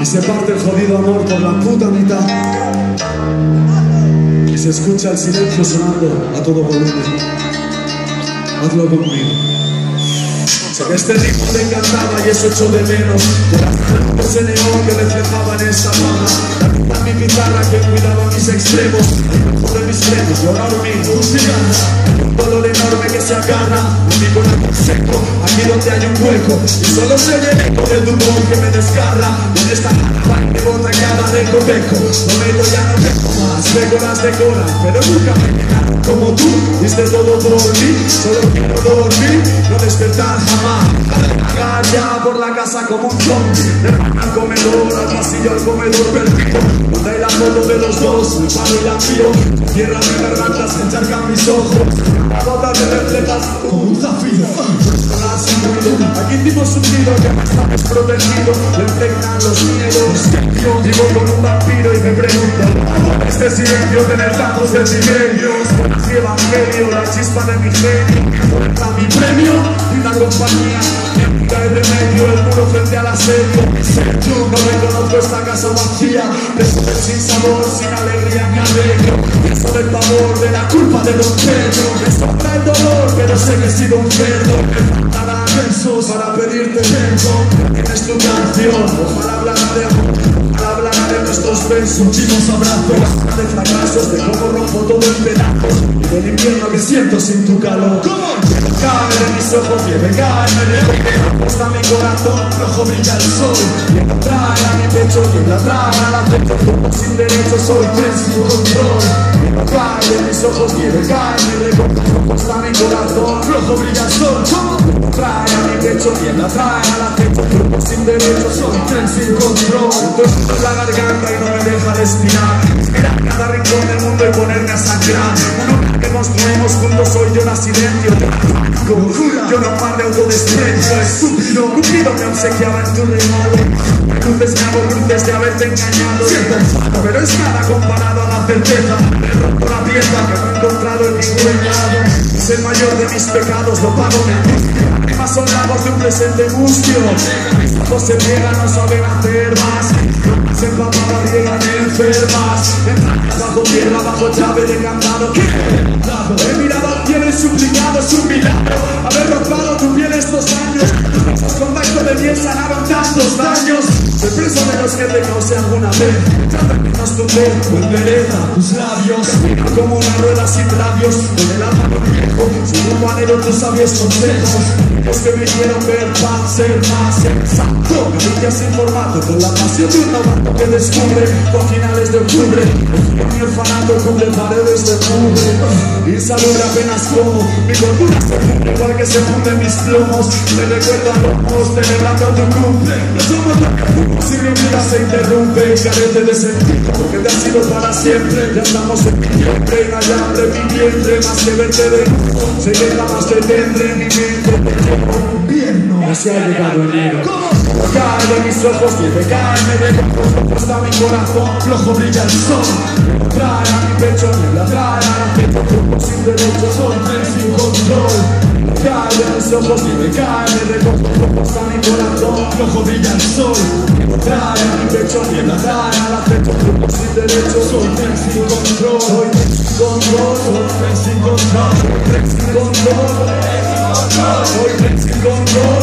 Y se parte el jodido amor por la puta mitad. Y se escucha el silencio sonando a todo volumen. Hazlo conmigo. Sé este ritmo te encantaba y eso echo de menos De ese neón que reflejaba en esa fama La mi guitarra que cuidaba mis extremos De mis frenos y ahora dormido Un dolor enorme que se agarra Aquí donde hay un hueco. Y solo se el eco del que me desgarra. En esta parte otra cara de cobeco No meto ya no tengo más Pego las Pero nunca me quedaron como tú. Diste todo por mí Solo quiero dormir No despertar jamás. Ya por la casa como un zombie Al comedor, al pasillo, al comedor perdido. Donde hay la foto de los dos, el palo y la tío Tierra mi garganta, se encharcan mis ojos. Botas de reflejas un zafiro Tiro que me está desprotegido Le impregnan los miedos Yo vivo con un vampiro y me pregunto Este silencio tener tantos decibelios Mi evangelio, la chispa de mi genio A mi premio y la compañía Cae remedio el muro frente al asedio. Yo no reconozco esta casa vacía Después sin sabor, sin alegría me alegro. Eso del pavor, de la culpa de Don Pedro Me sobra el dolor, pero sé que he sido un Me faltarán versos para pedirte perdón Tienes tu canción, ojalá hablara de amor hablará de nuestros besos, últimos abrazos, de fracasos, de cómo rompo todo en pedazos y del invierno que siento sin tu calor. Cae de mis ojos, nieve, cae, dejo, está mi corazón, rojo brilla el sol, y trae a mi pecho, y la trae la pecho, sin derecho soy sin control. Cae de mis ojos, nieve, cae, me dejo, está mi corazón, rojo brilla el sol. Trae pecho, y la trae a la pecho, sin derecho soy tren sin control la garganta y no me deja respirar. Mirar cada rincón del mundo y ponerme a sangrar. Uno que construimos juntos soy yo la silencio. Como yo no par de autodesprecio. Estúpido, Cupido me obsequiaba en tu regalo. Cruces me hago cruces de haberte engañado. pero es nada comparado a la certeza. Rompo la pieza que no he encontrado en ningún lado. Es el mayor de mis pecados, lo pago me Más presente mustio. Ojos se ciegan, no saben hacer más. Se empapaba llegan enfermas. Bajo tierra, bajo llave de candado. He mirado al cielo y suplicado su milagro. Haber robado tu piel estos años. Con contacto de miel sanaron tantos daños. De los que te causé alguna vez. Nos tumbé en vereda tus labios. Como una rueda sin labios Con el alma viejo Sin un anhelo tus sabios consejos. Los que me hicieron ver paz, ser más. Exacto Me brillas en formato con la pasión de un novato que descubre. Con finales de octubre mi orfanato cumple paredes de cubre y salud apenas como mi cordura. Se funde igual que se funden mis plomos te recuerdo a los celebrando tu cumple no somos tan si mi vida se interrumpe y carece de sentido porque te ha sido para siempre ya estamos en y no hay hambre mi vientre más que verte de nuevo sé que jamás te tendré en mi mente invierno así ha llegado enero cae de mis ojos y de cae me dejo está mi corazón, flojo brilla el sol Trae a mi pecho, niebla, trae a la pecho Sin derecho, tren sin control Cae de mis ojos y me cae, me recojo Está mi corazón, flojo brilla el sol Trae a mi pecho, niebla, trae a la pecho Sin derecho, soy tren sin control Soy tren sin control, soy tren sin control Tren sin control, soy tren sin control Soy tren sin control